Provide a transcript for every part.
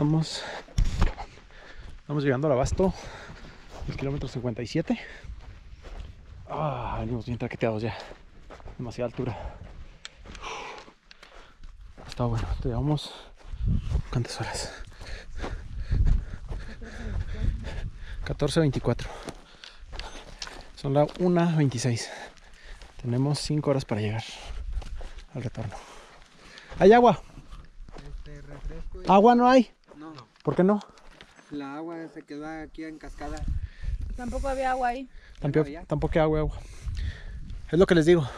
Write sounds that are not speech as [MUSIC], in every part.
Estamos, estamos llegando al abasto, el kilómetro 57. Ah, venimos bien traqueteados ya. Demasiada altura. Está bueno, te llevamos. ¿Cuántas horas? 14.24. Son las 1.26. Tenemos 5 horas para llegar al retorno. ¿Hay agua? Este refresco y... ¿Agua no hay? No, ¿Por qué no? la agua se quedó aquí en cascada. Tampoco había agua ahí. Tampoco, ya. tampoco hay agua, agua. Es lo que les digo.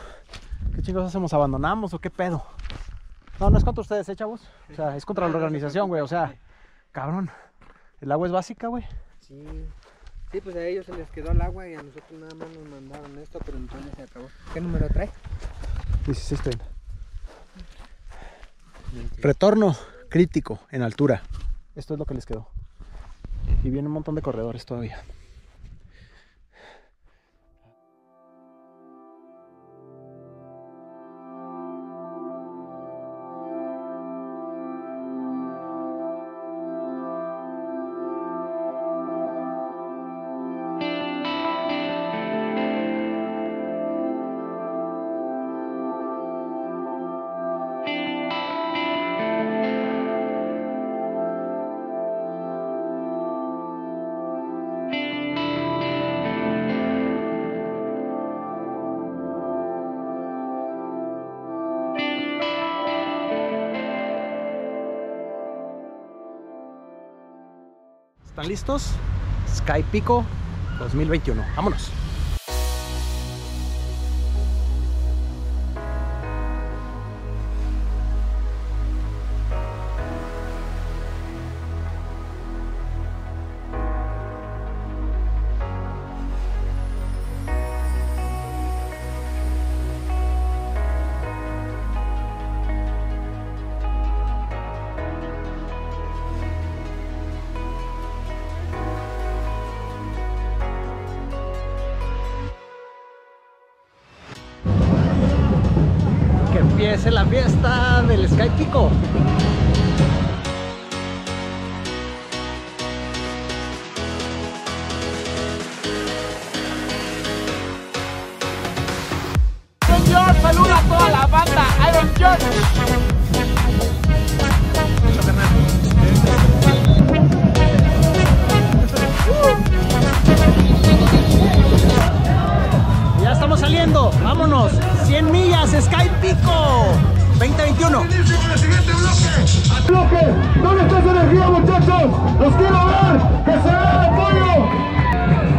¿Qué chingos hacemos? ¿Abandonamos o qué pedo? No, no es contra ustedes, ¿eh, chavos? O sea, es contra la organización, güey. O sea, cabrón. El agua es básica, güey. Sí. Sí, pues a ellos se les quedó el agua y a nosotros nada más nos mandaron esto, pero entonces se acabó. ¿Qué número trae? 16.30. Retorno crítico en altura. Esto es lo que les quedó. Y viene un montón de corredores todavía. Listos? Sky Pico 2021. Vámonos. Empiece la fiesta del Sky Pico. Pico 2021. bloque. ¿Dónde está esa energía, muchachos? Los quiero ver. Que se vea el apoyo.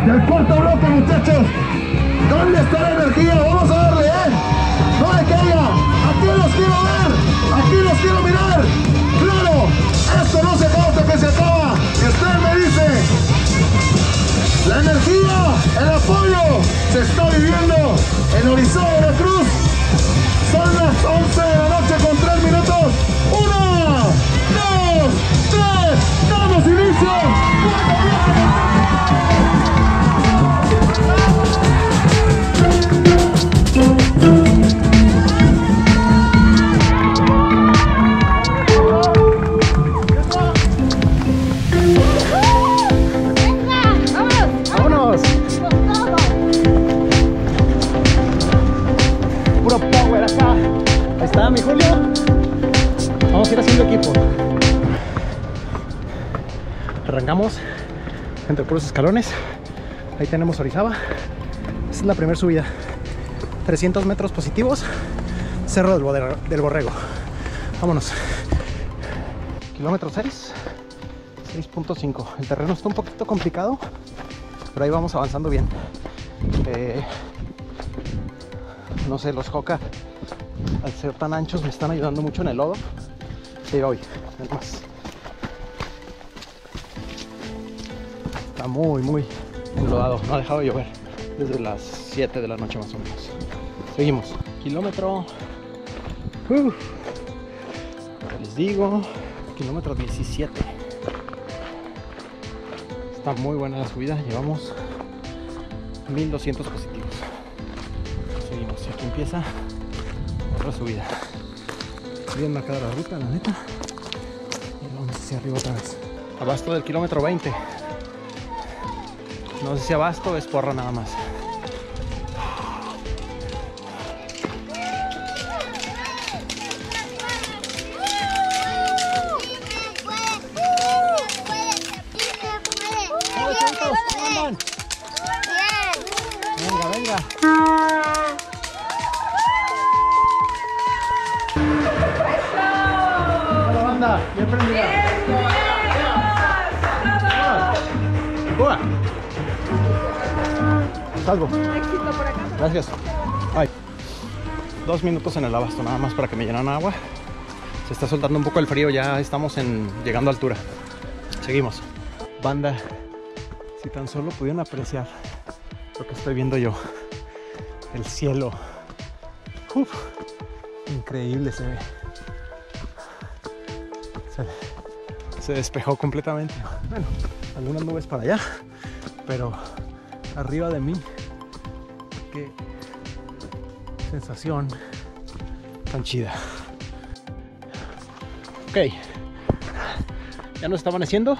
Del cuarto bloque, muchachos. ¿Dónde está la energía? Vamos a darle, ¿eh? No que haya. Aquí los quiero ver. Aquí los quiero mirar. Claro. Esto no se hasta que se acaba. Usted me dice. La energía, el apoyo se está viviendo en Orizaba, Veracruz. Las 11 de la noche con está mi Julio. Vamos a ir haciendo equipo. Arrancamos entre puros escalones. Ahí tenemos Orizaba. Esta es la primera subida. 300 metros positivos. Cerro del, Borrego. Vámonos. Kilómetro 6. 6.5. El terreno está un poquito complicado, pero ahí vamos avanzando bien. Eh, no sé, los Hoka, al ser tan anchos, me están ayudando mucho en el lodo. Sí, hoy, más. Está muy, muy enlodado. No ha dejado de llover desde las 7 de la noche más o menos. Seguimos. Kilómetro. Uf. Les digo. Kilómetro 17. Está muy buena la subida. Llevamos 1200 positivos. Seguimos. Y aquí empieza otra subida. Bien marcada la ruta, la neta. Y vamos hacia arriba otra vez. Abasto del kilómetro 20. No sé si abasto es porra nada más. Salgo. Gracias. Ay. Dos minutos en el abasto nada más para que me llenen agua. Se está soltando un poco el frío, ya estamos en, llegando a altura. Seguimos. Banda, si tan solo pudieran apreciar lo que estoy viendo yo. El cielo. Uf, increíble se ve. Se, se despejó completamente. Bueno, algunas nubes para allá, pero arriba de mí. Qué sensación tan chida. Ok, ya nos está amaneciendo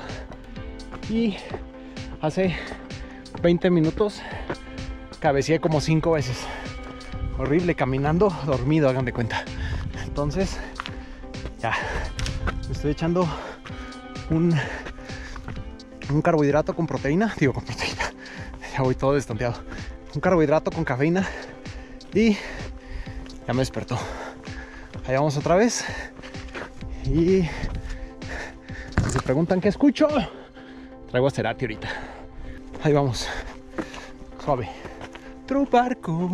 y hace 20 minutos cabeceé como 5 veces. Horrible, caminando, dormido, hagan de cuenta. Entonces, ya, me estoy echando un, un carbohidrato con proteína, digo con proteína, [LAUGHS] ya voy todo destanteado. Un carbohidrato con cafeína y ya me despertó. Ahí vamos otra vez. Y si se preguntan qué escucho, traigo a Cerati ahorita. Ahí vamos. Suave. Otro barco,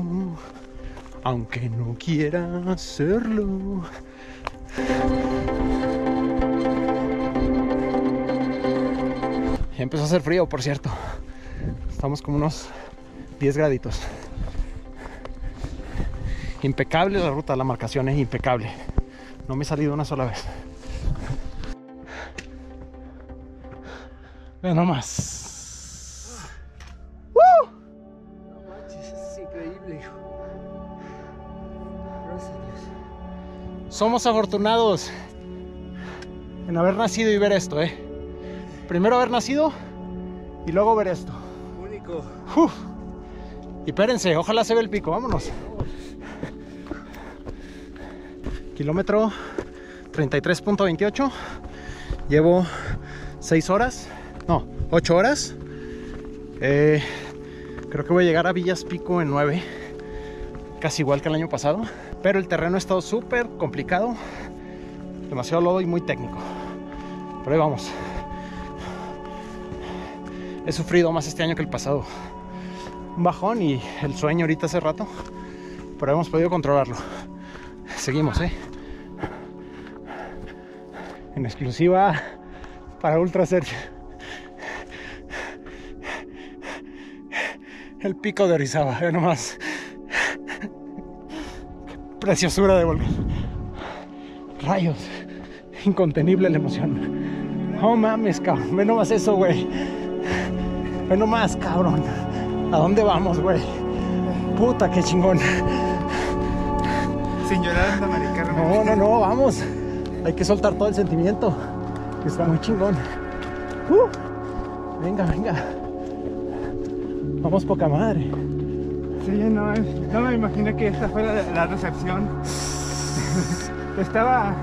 aunque no quiera hacerlo. Ya empezó a hacer frío, por cierto. Estamos como unos 10 graditos. Impecable la ruta, la marcación es impecable. No me he salido una sola vez. Ve nomás. No manches, es increíble, hijo. Gracias a Dios. Somos afortunados en haber nacido y ver esto, ¿eh? Primero haber nacido y luego ver esto. Único. Uf. Y espérense, ojalá se ve el pico, vámonos. Kilómetro 33.28. Llevo 6 horas, no, 8 horas. Eh, creo que voy a llegar a Villas Pico en 9, casi igual que el año pasado. Pero el terreno ha estado súper complicado, demasiado lodo y muy técnico. Pero ahí vamos. He sufrido más este año que el pasado bajón y el sueño ahorita hace rato, pero hemos podido controlarlo. Seguimos, ¿eh? En exclusiva para Ultra Search. El pico de Orizaba, ve nomás. Qué preciosura de volver. Rayos, incontenible la emoción. Oh mames, cabrón, ve nomás eso, güey. Ve nomás, cabrón. ¿A dónde vamos, güey? Puta, qué chingón. Sin llorar anda maricarro. No, no, no, vamos. Hay que soltar todo el sentimiento. Que está muy chingón. Uh, venga, venga. Vamos poca madre. Sí, no, no me imaginé que esta fuera la recepción. [LAUGHS] Estaba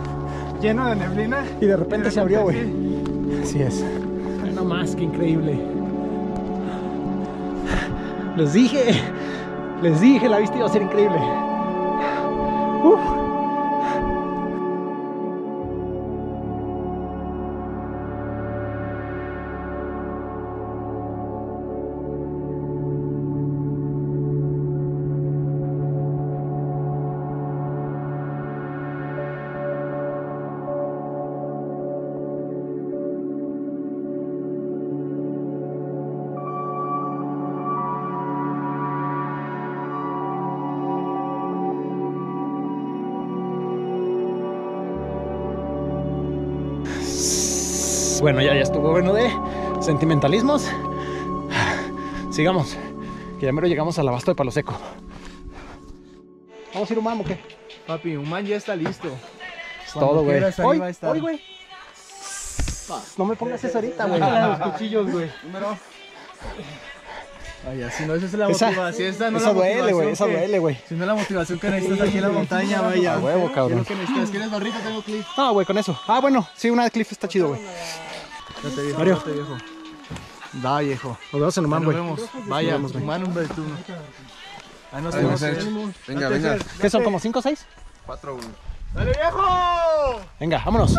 lleno de neblina. Y de repente se abrió, güey. sí. Así es. No más, que increíble. Les dije, les dije, la vista iba a ser increíble. Bueno, ya, ya estuvo bueno de sentimentalismos. Sigamos, que ya mero llegamos al abasto de Palo Seco. ¿Vamos a ir un o qué? Papi, Human ya está listo. Es todo, güey. Hoy, hoy, güey. No me pongas eso ahorita, güey. los [LAUGHS] cuchillos, güey. Número. Ay, así no, esa es la Esa- motivación. Esa no es Esa la duele, güey. Esa duele, güey. Si no es la motivación que necesitas aquí en la montaña, vaya. A huevo, cabrón. ¿Quieres barrita? Tengo clip. No, güey, con eso. Ah, bueno, sí, una de Cliff está chido, güey. Date viejo, Mario. date viejo. Da viejo. Nos vemos en Humán, Nos güey. vemos. Vaya, Nos vemos. Ahí nos Ahí vemos. nos vemos. Venga, venga. ¿Qué son, como 5 o 6? 4 1. ¡Dale, viejo! Venga, vámonos.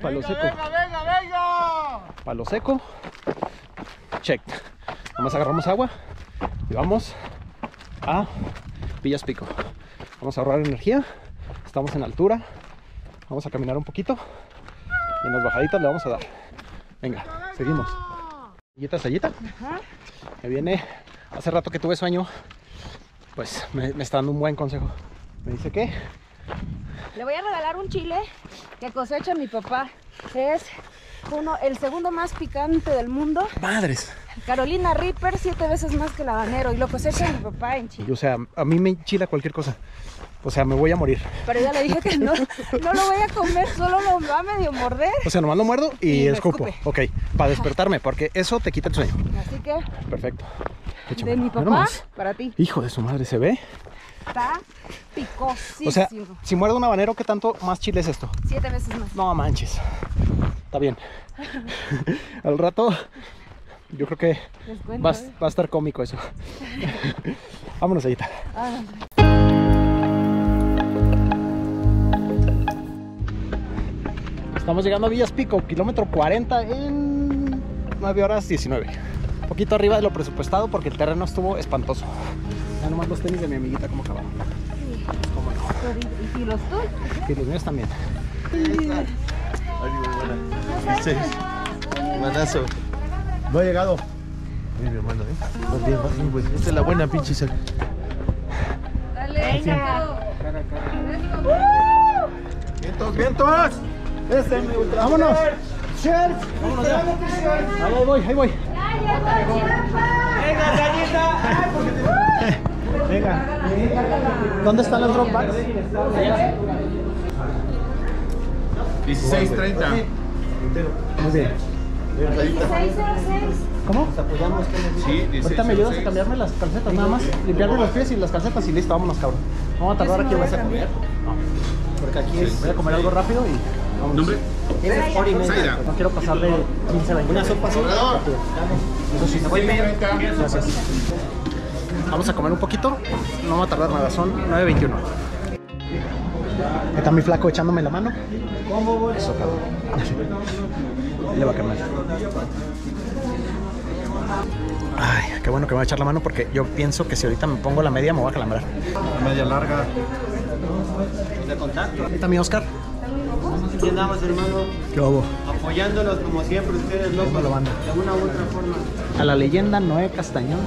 Palo seco. ¡Venga, venga, venga! Palo seco. Check. Nomás agarramos agua y vamos a Villas Pico. Vamos a ahorrar energía. Estamos en altura. Vamos a caminar un poquito. Y en las bajaditas le vamos a dar. Venga, seguimos. Sayita, Sayita. Me viene. Hace rato que tuve sueño. Pues me, me está dando un buen consejo. Me dice que Le voy a regalar un chile que cosecha mi papá. Es uno, el segundo más picante del mundo. madres. Carolina Reaper, siete veces más que el habanero. Y lo cosecha mi papá en Chile. O sea, a mí me enchila cualquier cosa. O sea, me voy a morir. Pero ya le dije que no, [LAUGHS] no lo voy a comer, solo lo va a medio morder. O sea, nomás lo muerdo y, escupo. Ok, para despertarme, porque eso te quita el sueño. Así que, Perfecto. Échame. de mi papá, para ti. Hijo de su madre, ¿se ve? Está picosísimo. O sea, si muerdo un habanero, ¿qué tanto más chile es esto? Siete veces más. No manches. Está bien. [LAUGHS] Al rato, yo creo que va, ¿eh? va a estar cómico eso. [LAUGHS] Vámonos, Ayita. Ah, Estamos llegando a Villas Pico, kilómetro 40 en 9 horas 19. Un poquito arriba de lo presupuestado porque el terreno estuvo espantoso. Ya nomás los tenis de mi amiguita como acabaron. Cómo no. pero ¿Y, y los tuyos? Y los míos también. Manazo. No ha llegado. Bien, mi hermano, ¿eh? Pues bien, bien, güey. Esta es la buena, pinche Isaac. Dale, venga. ¡Vientos, vientos! Este es mi ultra. ¡Vámonos! ¡Cheers! ¡Vámonos ya! Ahí, ahí voy, ahí voy. Venga. ¿Dónde están las drop bags? 16.30. Muy bien. ¿Cómo? Sí, Ahorita me ayudas a cambiarme las calcetas, nada más. Limpiarme los pies y las calcetas y listo, vámonos, cabrón. Vamos a tardar aquí, ¿vas a comer? No. Porque aquí es, voy a comer algo rápido y vamos. ¿Nombre? hora y media. No quiero pasar de 15 a 20. Una sopa así. rápido. Eso sí, voy Gracias. Vamos a comer un poquito. No va a tardar nada, son 9.21. Está mi flaco echándome la mano. Eso, cabrón. Ahí le va a quemar. Ay, qué bueno que me va a echar la mano porque yo pienso que si ahorita me pongo la media me voy a calambrar. Media larga. Ahí está mi Oscar. Aquí andamos, hermano, ¿Qué hubo? apoyándolos como siempre, ustedes locos, ¿Cómo lo de una u otra forma. A la leyenda Noé Castañón.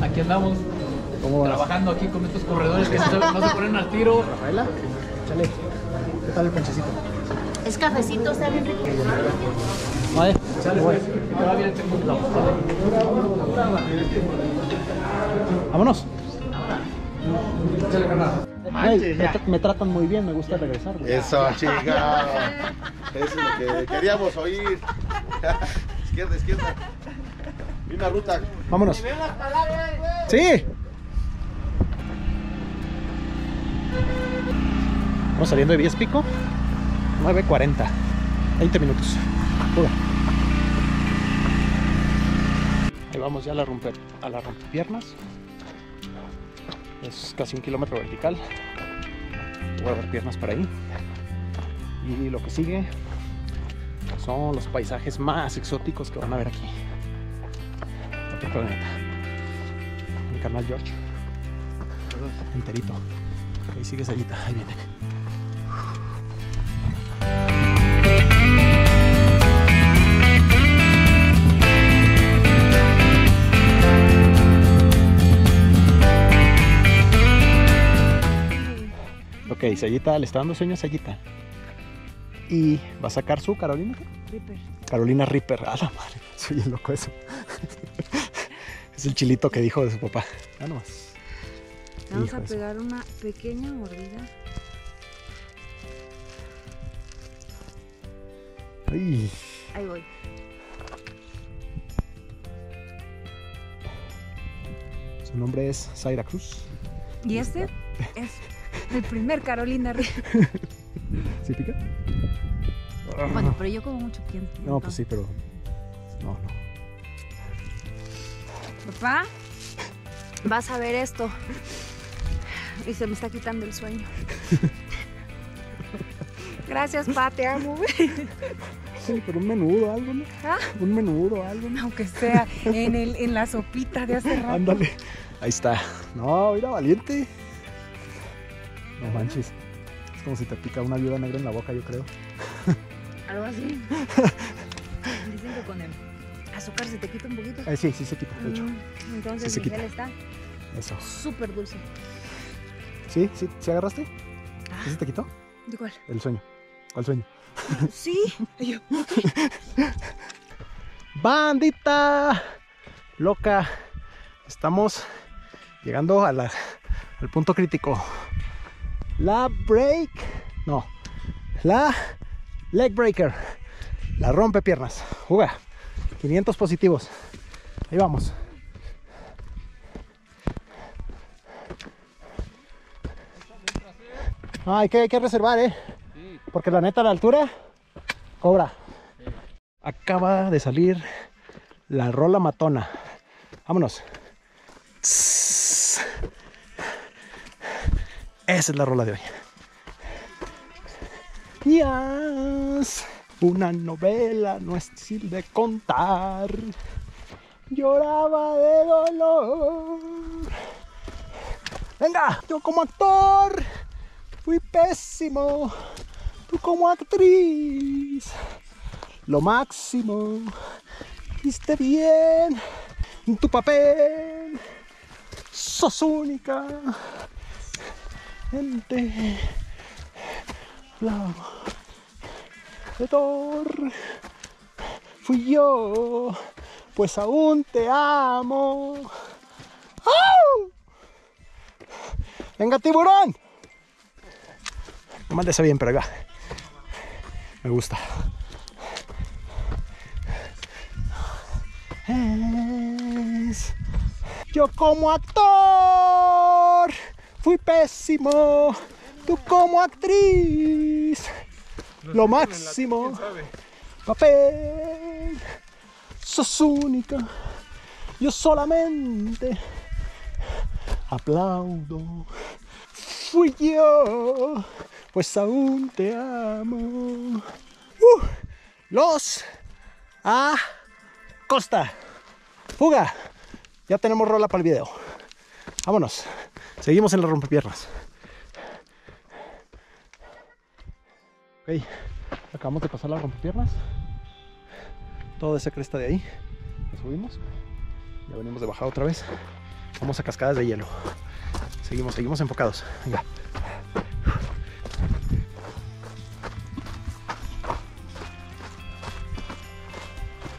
Aquí andamos ¿Cómo vas? trabajando aquí con estos corredores que no se, no se ponen al tiro. Rafaela, échale. ¿Qué tal el ponchecito? Es cafecito, está bien rico. Vale, sale, güey. Vámonos. Ay, me, tra- me tratan muy bien, me gusta regresar. güey. Eso, chica. Eso es lo que queríamos oír. [LAUGHS] izquierda, izquierda. Y una ruta. Vámonos. Sí. Vamos saliendo de Vías Pico. 9.40. 20 minutos. Ahí vamos ya a la, romper, a la rompepiernas. Es casi un kilómetro vertical. Voy a ver piernas por ahí. Y lo que sigue son los paisajes más exóticos que van a ver aquí otro planeta. Mi canal George. Enterito. Ahí sigue Sayita, ahí viene. Ok, Sayita, le está dando sueño a Sayita. Y va a sacar su Carolina. Reaper. Carolina Reaper. A la madre, [LAUGHS] soy bien loco eso. [LAUGHS] es el chilito que dijo de su papá. Ah, nomás. Vamos Hijo a pegar una pequeña mordida. Ay, Ahí voy. su nombre es Zaira Cruz. Y este [LAUGHS] es [LAUGHS] el primer Carolina Ri- [LAUGHS] ¿Sí pica? Bueno, pero yo como mucho tiempo. No, pues sí, pero. No, no. Papá, vas a ver esto. Y se me está quitando el sueño. [LAUGHS] Gracias, pa, te amo. Sí, pero un menudo, algo, ¿no? ¿Ah? Un menudo, algo, ¿no? Aunque sea en, el, en la sopita de hace rato. Ándale. Ahí está. No, mira, valiente. No manches. Es como si te pica una viuda negra en la boca, yo creo. [LAUGHS] Algo así. [LAUGHS] Dicen que con el azúcar se te quita un poquito. Eh, sí, sí se quita, de hecho. Mm, Entonces Sí quita. está Eso. súper dulce. ¿Sí? ¿Sí? ¿Sí agarraste? ¿Sí se te quitó? ¿De cuál? El sueño. ¿Cuál sueño? [LAUGHS] Sí. Yo- ¡Bandita! Loca. Estamos llegando a la- al punto crítico. La break. No. La leg breaker. La rompe piernas. Juga. 500 positivos. Ahí vamos. Ah, hay que, hay que reservar, ¿eh? Porque la neta, la altura cobra. Acaba de salir la rola matona. Vámonos. Esa es la rola de hoy. Yes. Una novela no es difícil de contar. Lloraba de dolor. Venga, yo como actor fui pésimo. Tú como actriz lo máximo. Hiciste bien en tu papel. Sos única. Gente. La Fui yo. Pues aún te amo. Venga, tiburón. No mandes bien, pero ahí. Me gusta. Yo como actor fui pésimo. Tú como actriz. Lo máximo. Papel. Sos única. Yo solamente aplaudo. Fui yo. Pues aún te amo. Uh, los a Costa. Fuga. Ya tenemos rola para el video. Vámonos. Seguimos en la rompepiernas. Ok. Acabamos de pasar la rompepiernas. Toda esa cresta de ahí. La subimos. Ya venimos de bajada otra vez. Vamos a cascadas de hielo. Seguimos, seguimos enfocados. Venga.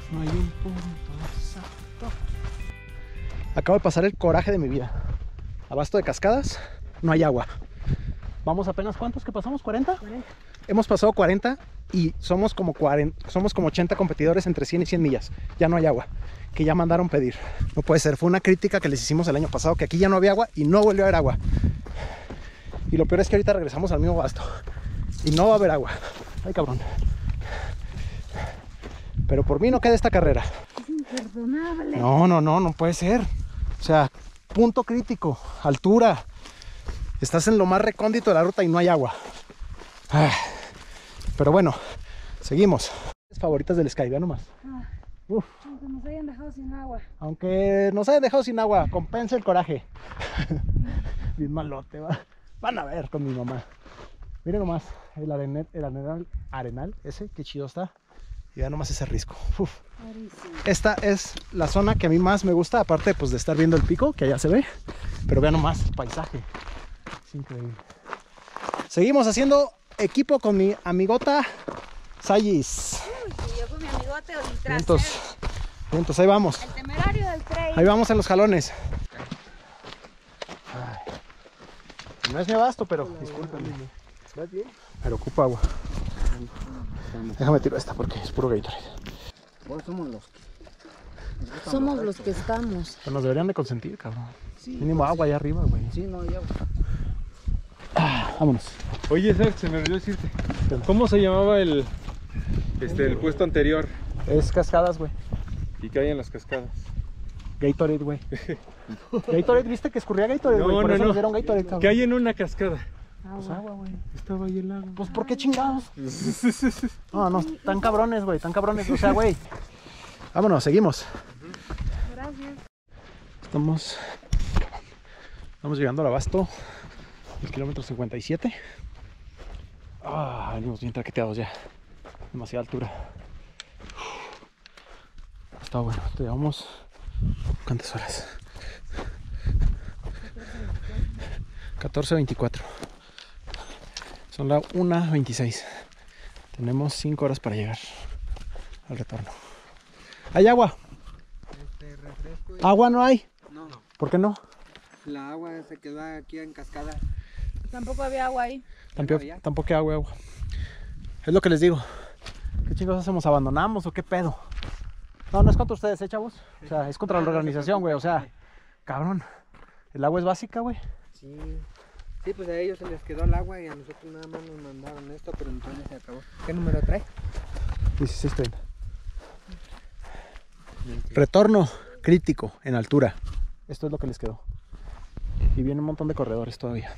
No hay un punto exacto. Acabo de pasar el coraje de mi vida. Abasto de cascadas, no hay agua. Vamos apenas cuántos que pasamos, 40? Hemos pasado 40 y somos como 40, somos como 80 competidores entre 100 y 100 millas. Ya no hay agua, que ya mandaron pedir. No puede ser, fue una crítica que les hicimos el año pasado que aquí ya no había agua y no volvió a haber agua. Y lo peor es que ahorita regresamos al mismo basto y no va a haber agua. Ay, cabrón. Pero por mí no queda esta carrera. Imperdonable. No, no, no, no puede ser. O sea, punto crítico, altura. Estás en lo más recóndito de la ruta y no hay agua. Ah, Pero bueno, seguimos. Favoritas del Sky, vean nomás. Ah, Uf, aunque nos hayan dejado sin agua. aunque nos hayan dejado sin agua, compensa el coraje. [LAUGHS] Bien malote, va. Van a ver con mi mamá. Miren nomás, el, arenet, el arenal, arenal ese, qué chido está. Y vean nomás ese risco. Uf. Esta es la zona que a mí más me gusta, aparte pues de estar viendo el pico, que allá se ve. Pero vean nomás el paisaje. Es increíble. Seguimos haciendo equipo con mi amigota Sayis. Y yo con mi amigote Olitras. Juntos, juntos, ahí vamos. El temerario del trail. Ahí vamos en los jalones. Ay. No es mi abasto, pero discúlpenme. Pero ocupa agua. Déjame tiro esta porque es puro Gatorade. Pues somos los que. Somos los que estamos. Pero nos deberían de consentir, cabrón. Mínimo agua allá arriba, güey. Sí, no, ya. Ah, vámonos. Oye, Zach, se me olvidó decirte. ¿Cómo se llamaba el, este, el puesto anterior? Es cascadas, güey. ¿Y qué hay en las cascadas? Gatorade, güey. [LAUGHS] Gatorade, ¿viste que escurría Gatorade, No, güey? Por no, eso no. nos dieron Gatorade, cabrón. ¿Qué hay en una cascada? Pues agua, güey. Estaba ahí el lago. Pues, ¿por qué chingados? [LAUGHS] No, no, tan cabrones, güey, tan cabrones. O sea, güey. Vámonos, seguimos. Gracias. Estamos, estamos llegando al abasto del kilómetro 57. Ah, venimos bien traqueteados ya. Demasiada altura. Está bueno, te llevamos. ¿Cuántas horas? 14.24. Son las 1.26. Tenemos 5 horas para llegar al retorno. ¿Hay agua? Este refresco. y- ¿Agua no hay? No, ¿Por qué no? la agua se quedó aquí en cascada. Tampoco había agua ahí. Tampoco, había. tampoco hay agua, agua. Es lo que les digo. ¿Qué chingados hacemos? ¿Abandonamos o qué pedo? No, no es contra ustedes, ¿eh, chavos? O sea, es contra la organización, güey. O sea, cabrón. El agua es básica, güey. Sí. Sí, pues a ellos se les quedó el agua y a nosotros nada más nos mandaron esto, pero entonces se acabó. ¿Qué número trae? 16.30. Retorno crítico en altura. Esto es lo que les quedó. Y viene un montón de corredores todavía.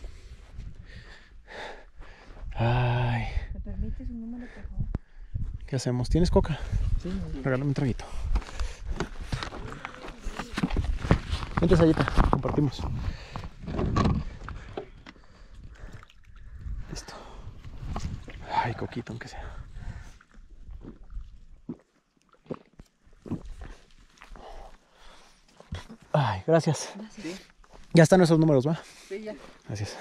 Ay, ¿Me permites un número, por favor? ¿qué hacemos? ¿Tienes coca? Sí. Regálame un traguito. Vente, Sayita, compartimos. Listo. Ay, coquito, aunque sea. Ay, gracias. Sí. Ya están esos números, ¿va? Sí, ya. Gracias.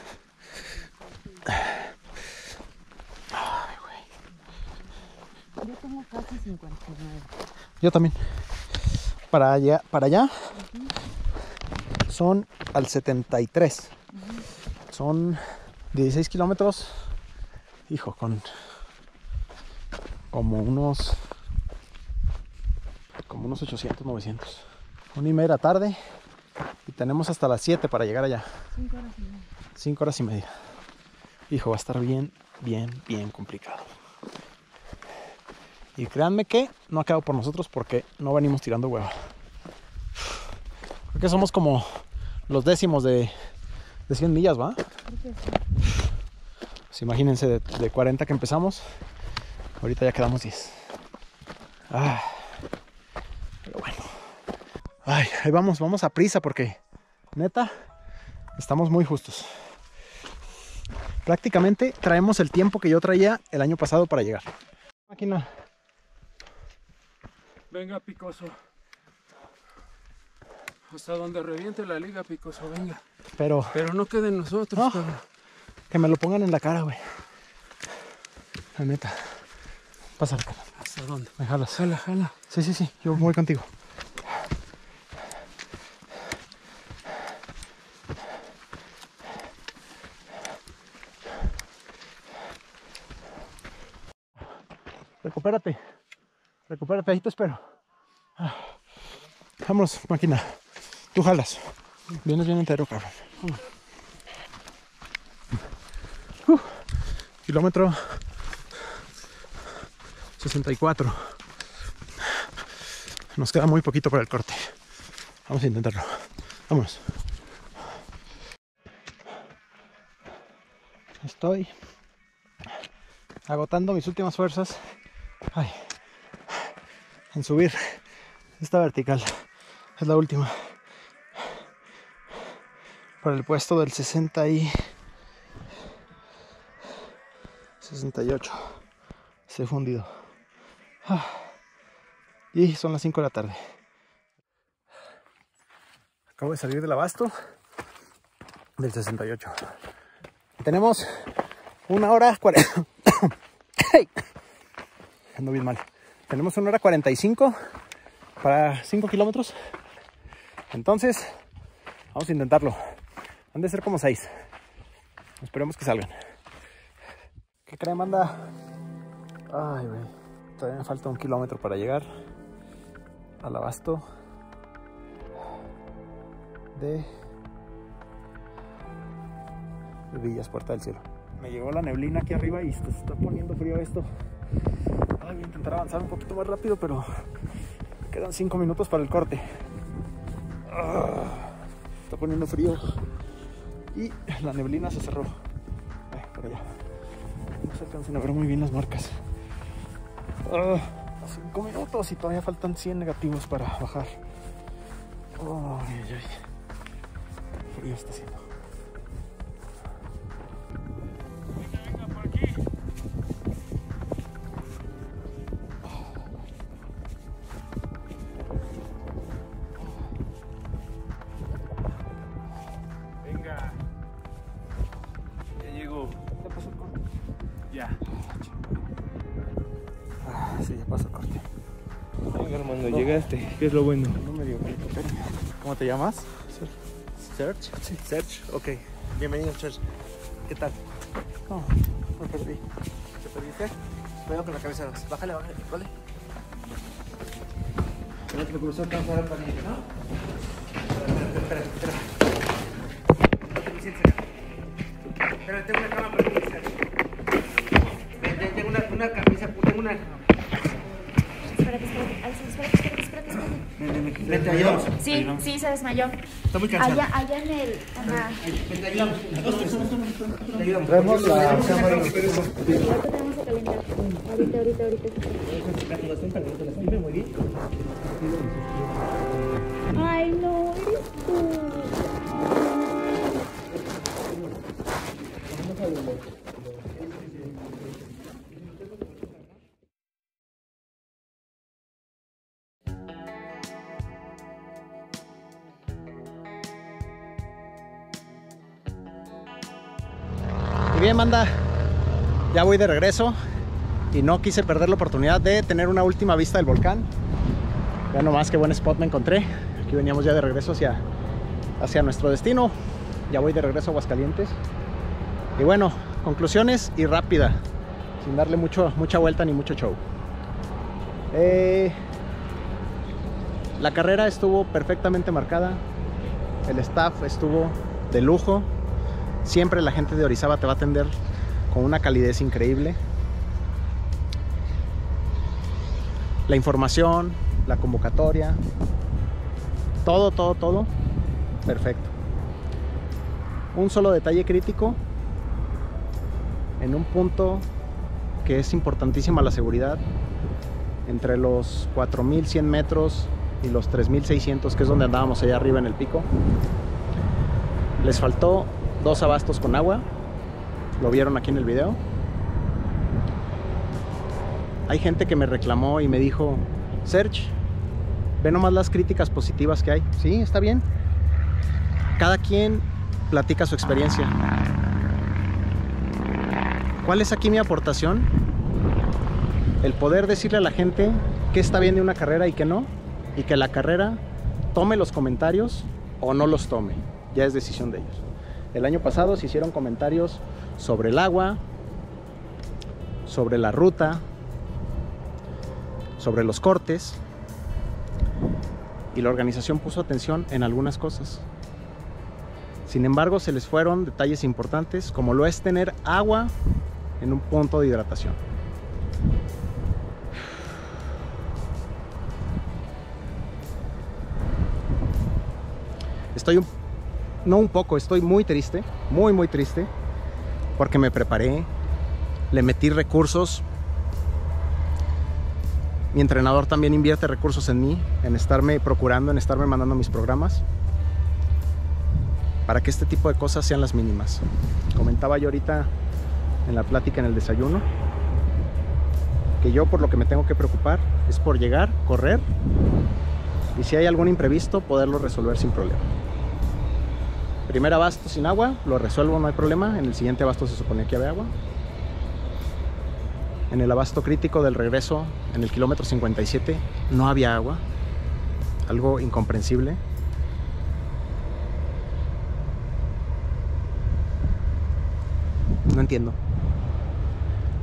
Yo tengo casi 59. Yo también. Para allá, para allá son al 73. Son 16 kilómetros. Hijo, con como unos como unos 800, 900. Una y media tarde y tenemos hasta las 7 para llegar allá. 5 horas y media. 5 horas y media. Hijo, va a estar bien, bien, bien complicado. Y créanme que no ha quedado por nosotros porque no venimos tirando hueva. Creo que somos como los décimos de, de 100 millas, ¿va? Pues imagínense de, de 40 que empezamos, ahorita ya quedamos 10. Ah, pero bueno. Ay, ahí vamos, vamos a prisa porque neta, estamos muy justos. Prácticamente traemos el tiempo que yo traía el año pasado para llegar. Máquina. Venga, Picoso. Hasta donde reviente la liga, Picoso, venga. Pero Pero no quede en nosotros, No. cabrón. Que me lo pongan en la cara, güey. La neta. Pásale, carnal. ¿Hasta dónde? Me jalas. Jala, jala. Sí, sí, sí. Yo voy contigo. Recupérate. Recupérate, ahí te espero. Ah. Vámonos, máquina. Tú jalas. Vienes bien entero, cabrón. Vámonos. Kilómetro 64. Nos queda muy poquito para el corte. Vamos a intentarlo. Vámonos. Estoy agotando mis últimas fuerzas en subir esta vertical. Es la última. Por el puesto del 60 y 68. Estoy fundido. Ah. Y son las 5 de la tarde. Acabo de salir del abasto del 68. Tenemos una hora 40. ¡Ay! [COUGHS] Ando mal. Tenemos una hora 45 para 5 kilómetros. Entonces, vamos a intentarlo. Han de ser como 6. Esperemos que salgan. ¿Qué creen? Ay, güey. Todavía me falta un kilómetro para llegar al abasto de Villas Puerta del Cielo. Me llegó la neblina aquí arriba y se está poniendo frío esto. Ay, voy a intentar avanzar un poquito más rápido, pero quedan 5 minutos para el corte. Ah, está poniendo frío y la neblina se cerró. Ay, por allá. Se alcanzan a ver muy bien las marcas. Ah, 5 minutos y todavía faltan 100 negativos para bajar. Ay, ay, ay. Frío está haciendo. Llegaste. ¿Qué es lo bueno? No ¿Cómo te llamas? Search. Sí. Search, ok. Bienvenido, Search. ¿Qué tal? Oh, me perdí. ¿Te perdiste? Cuidado con la cabeza. Bájale, bájale. Vale. Pero te cruzó acá para para niño, ¿no? Espera, espera. Pero tengo una cama para ti, Tengo una, una camisa, tengo una. Espérate, espérate, espérate, espérate, espérate, espérate. Vente, ayudamos. Sí, sí, se desmayó. Está muy cansado. Allá, allá en el. Ajá. Vente, ayudamos. Te ayudamos. Traemos la cámara. Ahorita te vamos a calentar. Ahorita, ahorita, ahorita. Ay, no, eres tú. Bien, manda, ya voy de regreso y no quise perder la oportunidad de tener una última vista del volcán. Ya nomás qué buen spot me encontré. Aquí veníamos ya de regreso hacia, hacia nuestro destino. Ya voy de regreso a Aguascalientes. Y bueno, conclusiones y rápida, sin darle mucho, mucha vuelta ni mucho show. Eh, la carrera estuvo perfectamente marcada. El staff estuvo de lujo. Siempre la gente de Orizaba te va a atender con una calidez increíble. La información, la convocatoria, todo, todo, todo, perfecto. Un solo detalle crítico, en un punto que es importantísima la seguridad, entre los 4100 metros y los 3600, que es donde andábamos allá arriba en el pico, les faltó dos abastos con agua. Lo vieron aquí en el video. Hay gente que me reclamó y me dijo, Serge, ve nomás las críticas positivas que hay. Sí, está bien. Cada quien platica su experiencia. ¿Cuál es aquí mi aportación? El poder decirle a la gente qué está bien de una carrera y qué no. Y que la carrera tome los comentarios o no los tome. Ya es decisión de ellos. El año pasado se hicieron comentarios sobre el agua, sobre la ruta, sobre los cortes. Y la organización puso atención en algunas cosas. Sin embargo, se les fueron detalles importantes como lo es tener agua en un punto de hidratación. Estoy un, no un poco, estoy muy triste, muy muy triste, porque me preparé, le metí recursos. Mi entrenador también invierte recursos en mí, en estarme procurando, en estarme mandando mis programas, para que este tipo de cosas sean las mínimas. Comentaba yo ahorita en la plática en el desayuno, que yo por lo que me tengo que preocupar es por llegar, correr, y si hay algún imprevisto, poderlo resolver sin problema. Primer abasto sin agua, lo resuelvo, no hay problema. En el siguiente abasto se suponía que había agua. En el abasto crítico del regreso, en el kilómetro 57, no había agua. Algo incomprensible. No entiendo.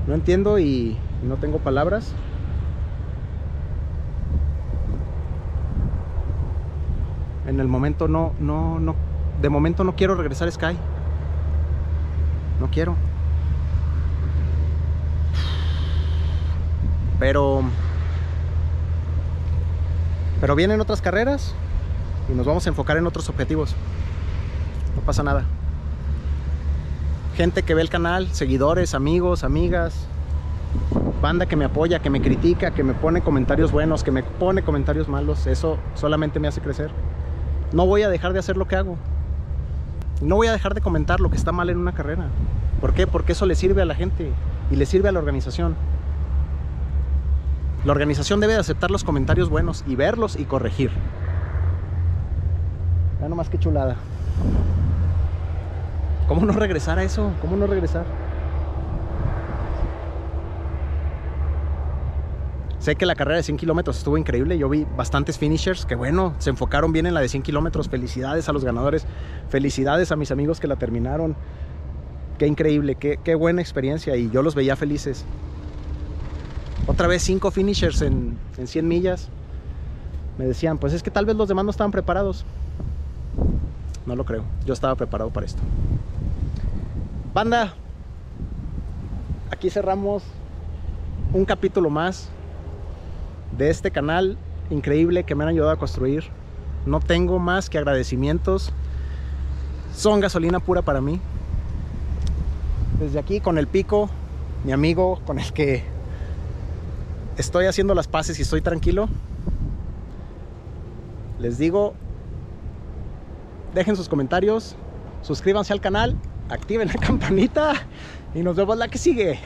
No entiendo y no tengo palabras. En el momento no, no, no, de momento no quiero regresar a Sky. No quiero. Pero pero vienen otras carreras y nos vamos a enfocar en otros objetivos. No pasa nada. Gente que ve el canal, seguidores, amigos, amigas, banda que me apoya, que me critica, que me pone comentarios buenos, que me pone comentarios malos, eso solamente me hace crecer. No voy a dejar de hacer lo que hago. No voy a dejar de comentar lo que está mal en una carrera. ¿Por qué? Porque eso le sirve a la gente y le sirve a la organización. La organización debe de aceptar los comentarios buenos y verlos y corregir. Ya nomás que chulada. ¿Cómo no regresar a eso? ¿Cómo no regresar? Sé que la carrera de 100 kilómetros estuvo increíble. Yo vi bastantes finishers que, bueno, se enfocaron bien en la de 100 kilómetros. Felicidades a los ganadores. Felicidades a mis amigos que la terminaron. Qué increíble, qué, buena experiencia. Y yo los veía felices. Otra vez cinco finishers en, en 100 millas. Me decían, pues es que tal vez los demás no estaban preparados. No lo creo. Yo estaba preparado para esto. Banda, aquí cerramos un capítulo más de este canal increíble que me han ayudado a construir. No tengo más que agradecimientos. Son gasolina pura para mí. Desde aquí con el pico, mi amigo con el que estoy haciendo las paces y estoy tranquilo. Les digo, dejen sus comentarios, suscríbanse al canal, activen la campanita y nos vemos la que sigue.